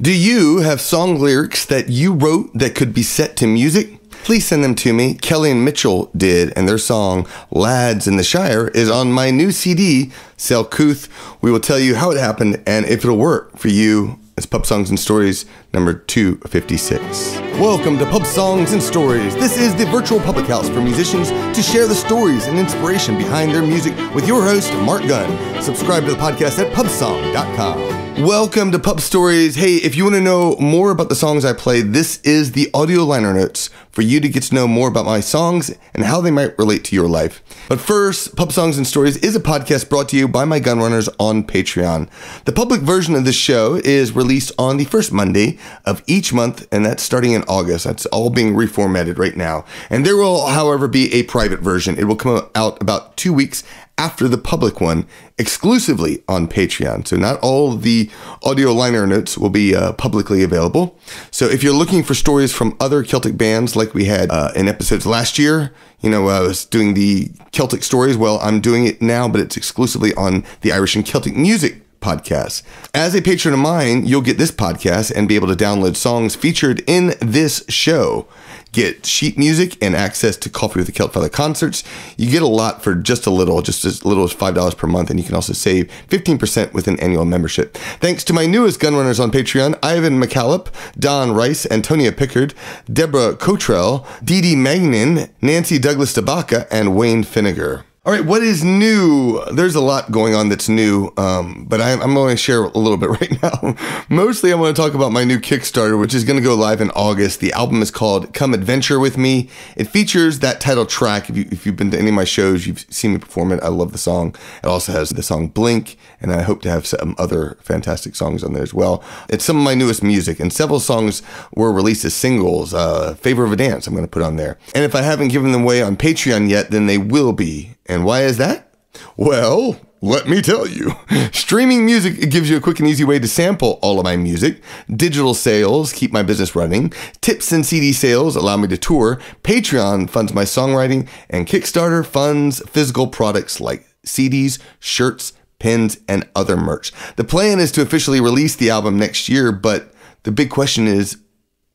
Do you have song lyrics that you wrote that could be set to music? Please send them to me. Kelly and Mitchell did, and their song Lads in the Shire is on my new CD, Selcouth. We will tell you how it happened and if it'll work for you. It's Pub Songs and Stories number 256. Welcome to Pub Songs and Stories. This is the virtual public house for musicians to share the stories and inspiration behind their music with your host, Mark Gunn. Subscribe to the podcast at pubsong.com. Welcome to Pub Stories. Hey, if you want to know more about the songs I play, this is the audio liner notes for you to get to know more about my songs and how they might relate to your life. But first, Pub Songs and Stories is a podcast brought to you by my Gunn Runners on Patreon. The public version of this show is released on the first Monday of each month, and that's starting in August. That's all being reformatted right now. And there will, however, be a private version. It will come out about two weeks after the public one exclusively on Patreon. So not all the audio liner notes will be uh, publicly available. So if you're looking for stories from other Celtic bands like we had uh, in episodes last year, you know, I was doing the Celtic stories. Well, I'm doing it now, but it's exclusively on the Irish and Celtic music podcast. As a patron of mine, you'll get this podcast and be able to download songs featured in this show get sheet music and access to Coffee with the Celtfather concerts. You get a lot for just a little, just as little as $5 per month, and you can also save 15% with an annual membership. Thanks to my newest Gunn Runners on Patreon, Ivan MacKillop, Don Rice, Antonya Pickard, Debra Cottrell, Dee Dee Magnin, Nancy Douglas DeBaca, and Wayne Finegar. All right, what is new? There's a lot going on that's new, um, but I, I'm going to share a little bit right now. Mostly, I want to talk about my new Kickstarter, which is going to go live in August. The album is called "Come Adventure with Me." It features that title track. If, you, if you've been to any of my shows, you've seen me perform it. I love the song. It also has the song "Blink," and I hope to have some other fantastic songs on there as well. It's some of my newest music, and several songs were released as singles. Uh, "Favor of a Dance" I'm going to put on there, and if I haven't given them away on Patreon yet, then they will be and why is that? Well, let me tell you. Streaming music gives you a quick and easy way to sample all of my music. Digital sales keep my business running. Tips and CD sales allow me to tour. Patreon funds my songwriting. And Kickstarter funds physical products like CDs, shirts, pins, and other merch. The plan is to officially release the album next year, but the big question is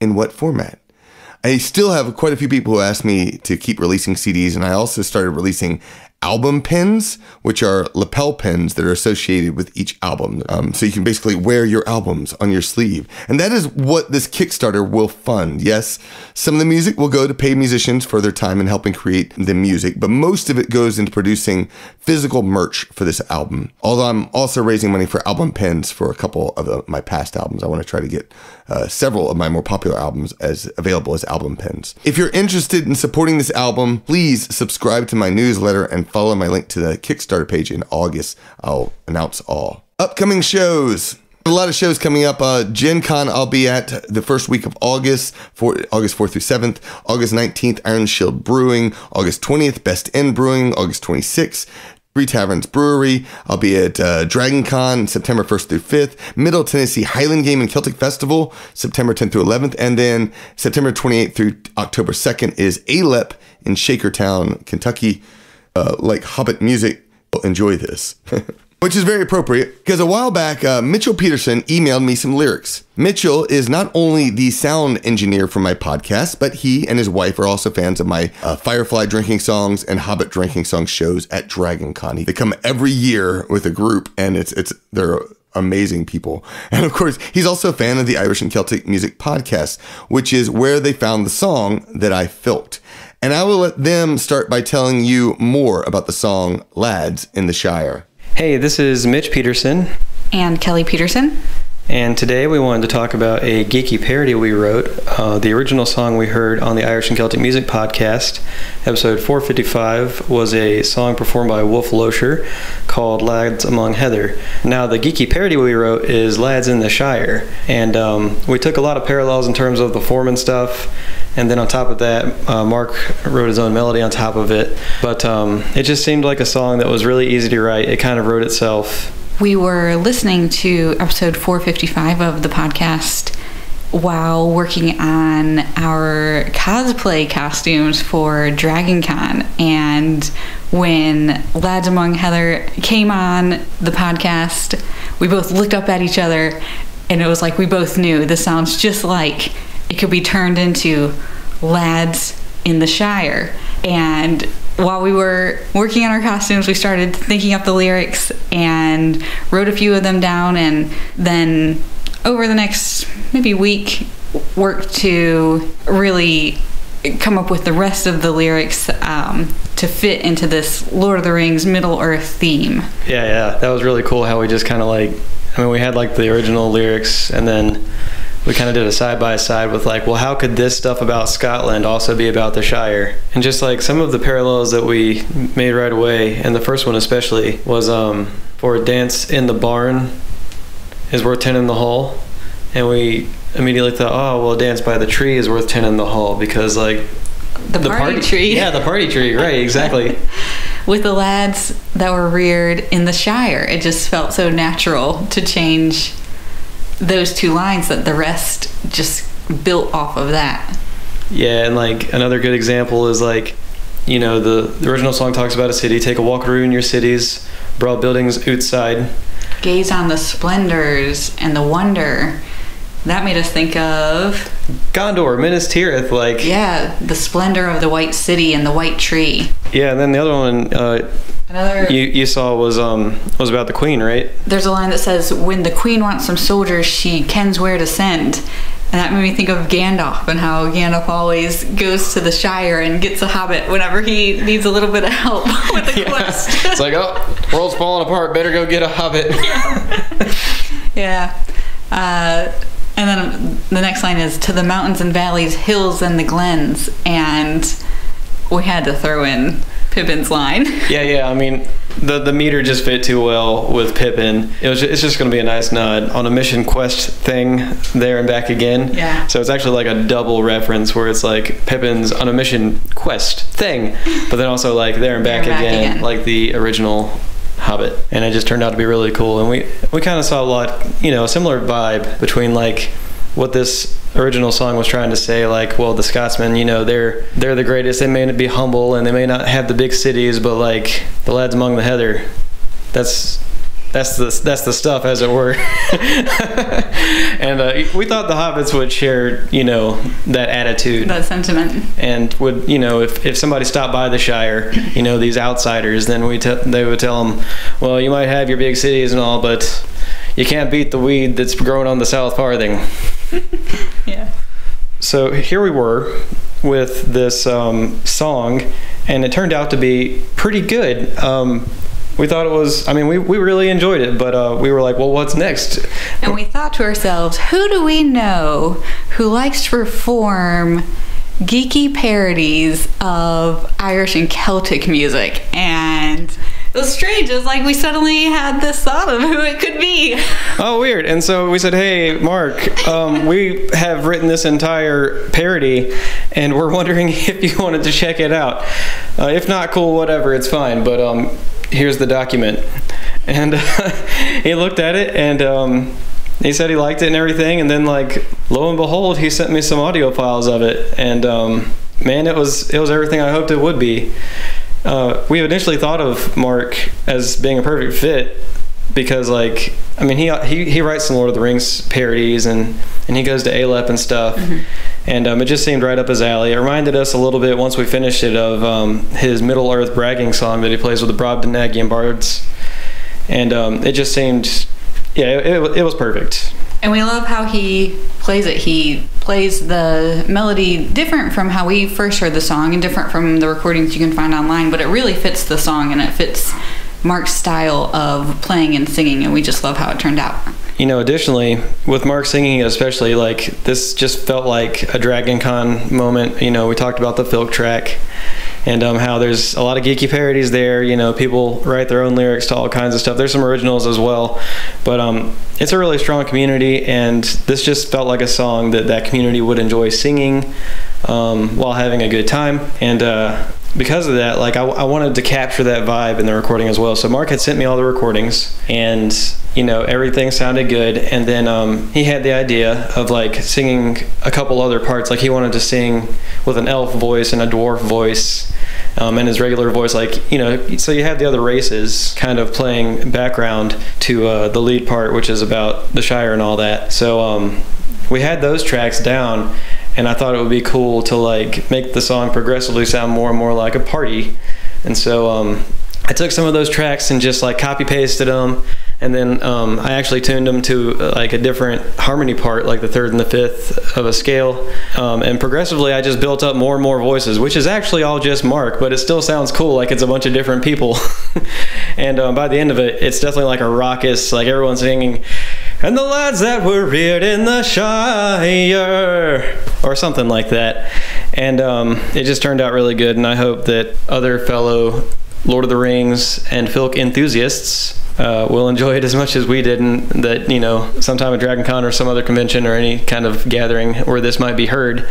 in what format? I still have quite a few people who ask me to keep releasing CDs, and I also started releasing album pins, which are lapel pins that are associated with each album. Um, so you can basically wear your albums on your sleeve. And that is what this Kickstarter will fund. Yes, some of the music will go to pay musicians for their time in helping create the music, but most of it goes into producing physical merch for this album. Although I'm also raising money for album pins for a couple of the, my past albums. I want to try to get uh, several of my more popular albums as available as album pins. If you're interested in supporting this album, please subscribe to my newsletter and follow my link to the Kickstarter page in August. I'll announce all. Upcoming shows. A lot of shows coming up. Uh, Gen Con, I'll be at the first week of August, for August 4th through 7th. August 19th, Iron Shield Brewing. August 20th, Best End Brewing. August 26th, Three Taverns Brewery. I'll be at uh, Dragon Con September 1st through 5th. Middle Tennessee Highland Game and Celtic Festival September 10th through 11th. And then September 28th through October 2nd is ALEP in Shakertown, Kentucky uh, like Hobbit music will enjoy this. Which is very appropriate because a while back, uh, Mitchell Peterson emailed me some lyrics. Mitchell is not only the sound engineer for my podcast, but he and his wife are also fans of my uh, Firefly drinking songs and Hobbit drinking songs shows at Dragon Con. They come every year with a group, and it's it's they're amazing people. And of course, he's also a fan of the Irish and Celtic Music Podcast, which is where they found the song that I filked. And I will let them start by telling you more about the song Lads in the Shire. Hey, this is Mitch Peterson. And Kelly Peterson. And today we wanted to talk about a geeky parody we wrote. Uh, the original song we heard on the Irish and Celtic Music podcast, episode 455, was a song performed by Wolf Loescher called Lads Among Heather. Now, the geeky parody we wrote is Lads in the Shire. And um, we took a lot of parallels in terms of the form and stuff. And then on top of that, uh, Mark wrote his own melody on top of it. But um, it just seemed like a song that was really easy to write. It kind of wrote itself we were listening to episode 455 of the podcast while working on our cosplay costumes for Dragon Con. And when Lads Among Heather came on the podcast, we both looked up at each other and it was like we both knew this sounds just like it could be turned into lads in the Shire. And while we were working on our costumes, we started thinking up the lyrics and wrote a few of them down. And then over the next maybe week, worked to really come up with the rest of the lyrics um, to fit into this Lord of the Rings Middle Earth theme. Yeah, yeah, that was really cool. How we just kind of like, I mean, we had like the original lyrics, and then we kind of did a side by side with like, well, how could this stuff about Scotland also be about the Shire? And just like some of the parallels that we made right away, and the first one especially was um, for a dance in the barn is worth ten in the hall, and we immediately thought, oh, well, a dance by the tree is worth ten in the hall because like The, party, tree. Yeah, the party tree. Right, exactly. with the lads that were reared in the Shire. It just felt so natural to change those two lines that the rest just built off of that. Yeah, and like another good example is like, you know, the, the original song talks about a city. Take a walk around your cities, broad buildings outside. Gaze on the splendors and the wonder. That made us think of, Gondor, Minas Tirith, like yeah, the splendor of the white city and the white tree. yeah. And then the other one uh, Another, you you saw was um was about the Queen, right? there's a line that says, When the queen wants some soldiers, she kens where to send. And that made me think of Gandalf and how Gandalf always goes to the Shire and gets a hobbit whenever he needs a little bit of help with a quest. it's like oh, world's falling apart. Better go get a hobbit. Yeah. Uh, and then the next line is to the mountains and valleys, hills and the glens. And we had to throw in Pippin's line. yeah, yeah. I mean, the the meter just fit too well with Pippin. It was. just, It's just going to be a nice nod on a mission quest thing there and back again. Yeah. So it's actually like a double reference where it's like Pippin's on a mission quest thing, but then also like there and back, There and back again, again. like the original Hobbit. And it just turned out to be really cool. And we we kind of saw a lot, you know, a similar vibe between like what this original song was trying to say like well the scotsmen you know they're they're the greatest they may not be humble and they may not have the big cities but like the lads among the heather that's that's the that's the stuff as it were and uh, we thought the hobbits would share you know that attitude That sentiment. and would you know if, if somebody stopped by the shire you know these outsiders then we te- they would tell them well you might have your big cities and all but you can't beat the weed that's growing on the south farthing Yeah. so here we were with this um, song and it turned out to be pretty good um, we thought it was i mean we, we really enjoyed it but uh, we were like well what's next And we thought to ourselves, who do we know who likes to perform geeky parodies of Irish and Celtic music? And it was strange. It was like we suddenly had this thought of who it could be. Oh, weird. And so we said, hey, Mark, um, we have written this entire parody, and we're wondering if you wanted to check it out. Uh, if not, cool, whatever, it's fine. But um, here's the document. And he looked at it, and um, he said he liked it and everything. And then, like, lo and behold, he sent me some audio files of it. And um, man, it was it was everything I hoped it would be. Uh, we initially thought of Mark as being a perfect fit because like I mean he he he writes some Lord of the Rings parodies and and he goes to Alep and stuff and um, it just seemed right up his alley. It reminded us a little bit once we finished it of um, his Middle Earth bragging song that he plays with the Brobdingnagian bards and um, it just seemed yeah it, it, it was perfect. And we love how he plays it. He plays the melody different from how we first heard the song and different from the recordings you can find online, but it really fits the song and it fits Mark's style of playing and singing, and we just love how it turned out. You know, additionally, with Mark singing, especially, like this just felt like a Dragon Con moment. You know, we talked about the Filk track and um, how there's a lot of geeky parodies there. You know, people write their own lyrics to all kinds of stuff. There's some originals as well, but um, it's a really strong community, and this just felt like a song that that community would enjoy singing um, while having a good time. And uh, because of that, like I, I wanted to capture that vibe in the recording as well. So Mark had sent me all the recordings, and you know everything sounded good. And then um, he had the idea of like singing a couple other parts. Like he wanted to sing with an elf voice and a dwarf voice, um, and his regular voice. Like you know, so you have the other races kind of playing background to uh, the lead part, which is about the Shire and all that. So um, we had those tracks down, and I thought it would be cool to like make the song progressively sound more and more like a party. And so um, I took some of those tracks and just like copy pasted them, and then um, I actually tuned them to uh, like a different harmony part, like the third and the fifth of a scale. Um, and progressively, I just built up more and more voices, which is actually all just Mark, but it still sounds cool, like it's a bunch of different people. and um, by the end of it, it's definitely like a raucous, like everyone's singing and the lads that were reared in the Shire, or something like that. And um, it just turned out really good, and I hope that other fellow Lord of the Rings and Filk enthusiasts uh, will enjoy it as much as we did, and that, you know, sometime at Dragon Con or some other convention or any kind of gathering where this might be heard,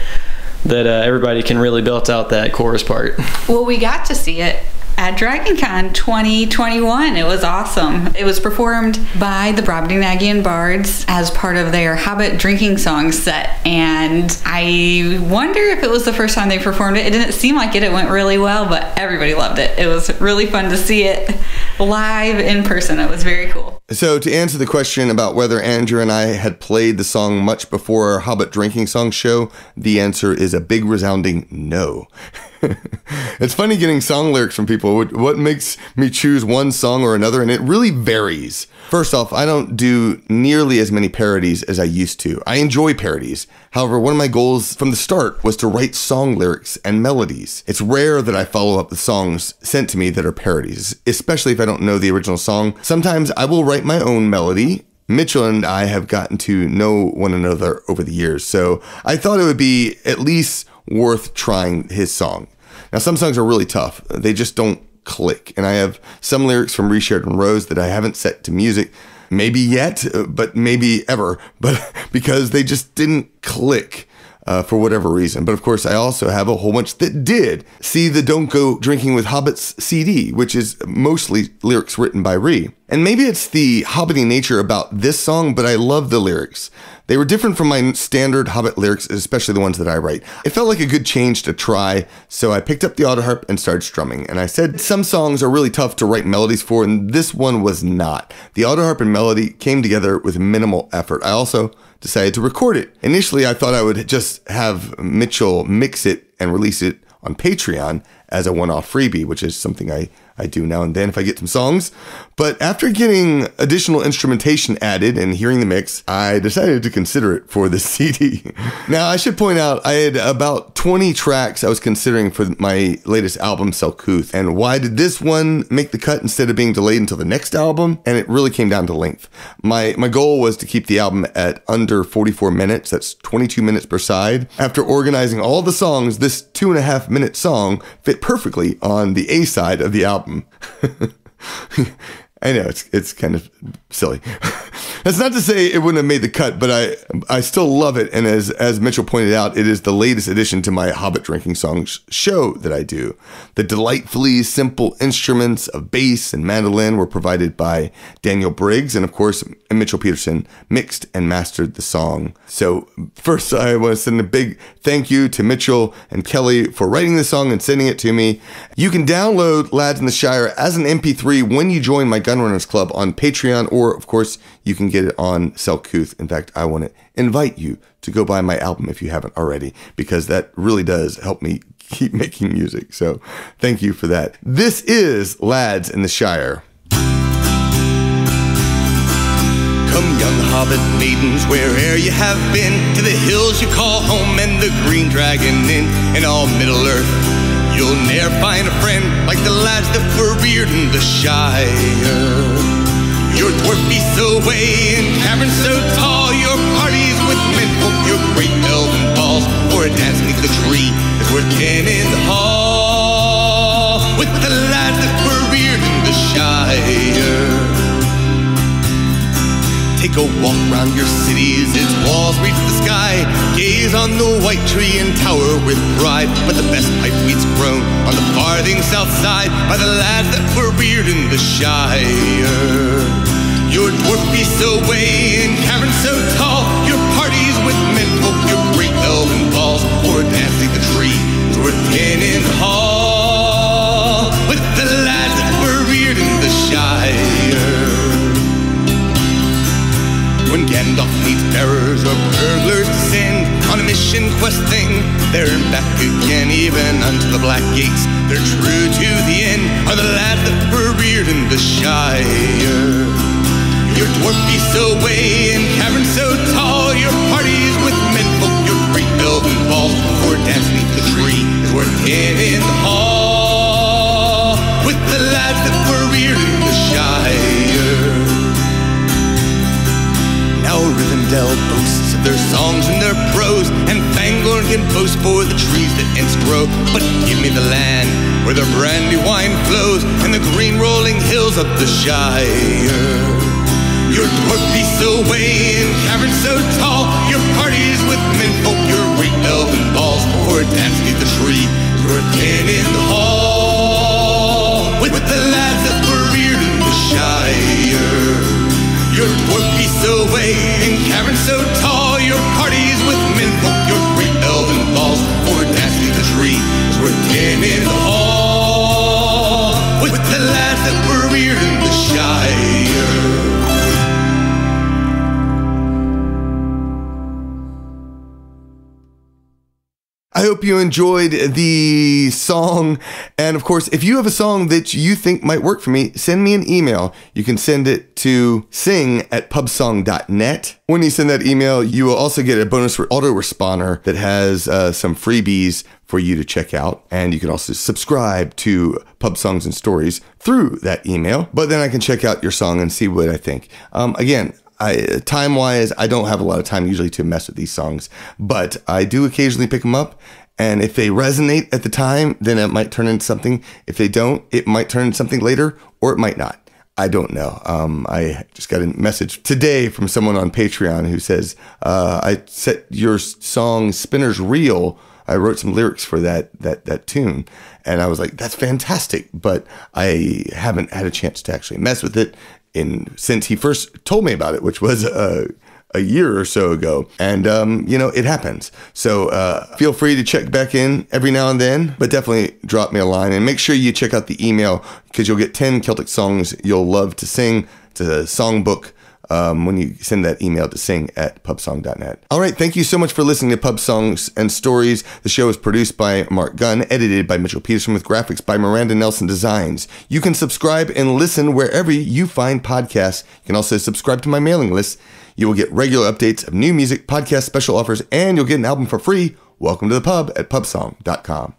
that uh, everybody can really belt out that chorus part. Well, we got to see it at DragonCon 2021. It was awesome. It was performed by the Brobdingnagian Bards as part of their Hobbit drinking song set. And I wonder if it was the first time they performed it. It didn't seem like it. It went really well, but everybody loved it. It was really fun to see it live in person. It was very cool. So, to answer the question about whether Andrew and I had played the song much before our Hobbit drinking song show, the answer is a big resounding no. it's funny getting song lyrics from people. What makes me choose one song or another? And it really varies. First off, I don't do nearly as many parodies as I used to. I enjoy parodies. However, one of my goals from the start was to write song lyrics and melodies. It's rare that I follow up the songs sent to me that are parodies, especially if I don't know the original song. Sometimes I will write my own melody Mitchell and I have gotten to know one another over the years, so I thought it would be at least worth trying his song. Now, some songs are really tough, they just don't click. And I have some lyrics from Resheridan Rose that I haven't set to music, maybe yet, but maybe ever, but because they just didn't click uh, for whatever reason. But of course, I also have a whole bunch that did. See the Don't Go Drinking with Hobbits CD, which is mostly lyrics written by Ree. And maybe it's the hobbity nature about this song, but I love the lyrics. They were different from my standard Hobbit lyrics, especially the ones that I write. It felt like a good change to try, so I picked up the autoharp and started strumming. And I said some songs are really tough to write melodies for, and this one was not. The autoharp and melody came together with minimal effort. I also decided to record it. Initially, I thought I would just have Mitchell mix it and release it on Patreon as a one off freebie, which is something I I do now and then if I get some songs. But after getting additional instrumentation added and hearing the mix, I decided to consider it for the CD. now, I should point out I had about 20 tracks I was considering for my latest album, Selcouth. And why did this one make the cut instead of being delayed until the next album? And it really came down to length. My, my goal was to keep the album at under 44 minutes. That's 22 minutes per side. After organizing all the songs, this two and a half minute song fit perfectly on the A side of the album album. I know it's it's kind of silly. That's not to say it wouldn't have made the cut, but I I still love it. And as as Mitchell pointed out, it is the latest addition to my Hobbit drinking songs show that I do. The delightfully simple instruments of bass and mandolin were provided by Daniel Briggs, and of course Mitchell Peterson mixed and mastered the song. So first, I want to send a big thank you to Mitchell and Kelly for writing the song and sending it to me. You can download Lads in the Shire as an MP3 when you join my Gunn Runners Club on Patreon, or of course, you can get it on Selcouth. In fact, I want to invite you to go buy my album if you haven't already, because that really does help me keep making music. So thank you for that. This is Lads in the Shire. Come, young hobbit maidens, where'er you have been, to the hills you call home and the green dragon inn, and all Middle Earth. You'll ne'er find a friend like the lads that were reared in the Shire. Your dwarf beasts away in caverns so tall. Your parties with menfolk, your great elven balls. For a dance beneath the tree is worth ten in the hall. With the lads that were reared in the Shire. Take a walk round your cities, its walls reach the sky. Gaze on the white tree and tower with pride. But the best pipe weed's grown on the farthing south side by the lads that were reared in the Shire. Your dwarf be so way and cavern so tall. Your parties with men folk, your great elven balls, or dancing the tree through a in hall with the lads that were reared in the Shire hall. needs bearers or burglars to send on a mission quest thing. There and back again, even unto the black gates. They're true to the end, are the lads that were reared in the Shire. Your dwarf beasts away and caverns so tall, your parties with menfolk, your great elven balls, or dance neath the tree is worth ten in the hall. Now Rivendell boasts of their songs and their prose, and Fangorn can boast for the trees that ents grow. But give me the land where the Brandywine flows, and the green rolling hills of the Shire. Your dwarf so way in caverns so tall, your parties with menfolk, your great elven balls, or dance neath the tree, your ten in the hall. With the lads that were reared in the Shire. Your dwarf beasts away in caverns so tall, your parties with menfolk, your great elven balls, or dance neath the tree, is ten in the hall. With, with the lads that were reared hope you enjoyed the song. And of course, if you have a song that you think might work for me, send me an email. You can send it to sing at pubsong.net. When you send that email, you will also get a bonus autoresponder that has uh, some freebies for you to check out. And you can also subscribe to Pub Songs and Stories through that email. But then I can check out your song and see what I think. Um, again, I, time wise, I don't have a lot of time usually to mess with these songs, but I do occasionally pick them up. And if they resonate at the time, then it might turn into something. If they don't, it might turn into something later, or it might not. I don't know. Um, I just got a message today from someone on Patreon who says, uh, I set your song Spinner's Reel. I wrote some lyrics for that, that, that tune. And I was like, that's fantastic. But I haven't had a chance to actually mess with it in since he first told me about it, which was a, a year or so ago. And, um, you know, it happens. So uh, feel free to check back in every now and then, but definitely drop me a line and make sure you check out the email because you'll get 10 Celtic songs you'll love to sing. It's a songbook um, when you send that email to sing at pubsong.net. All right, thank you so much for listening to Pub Songs and Stories. The show is produced by Mark Gunn, edited by Mitchell Peterson with graphics by Miranda Nelson Designs. You can subscribe and listen wherever you find podcasts. You can also subscribe to my mailing list. You will get regular updates of new music, podcast special offers, and you'll get an album for free. Welcome to the pub at pubsong.com.